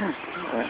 Uh,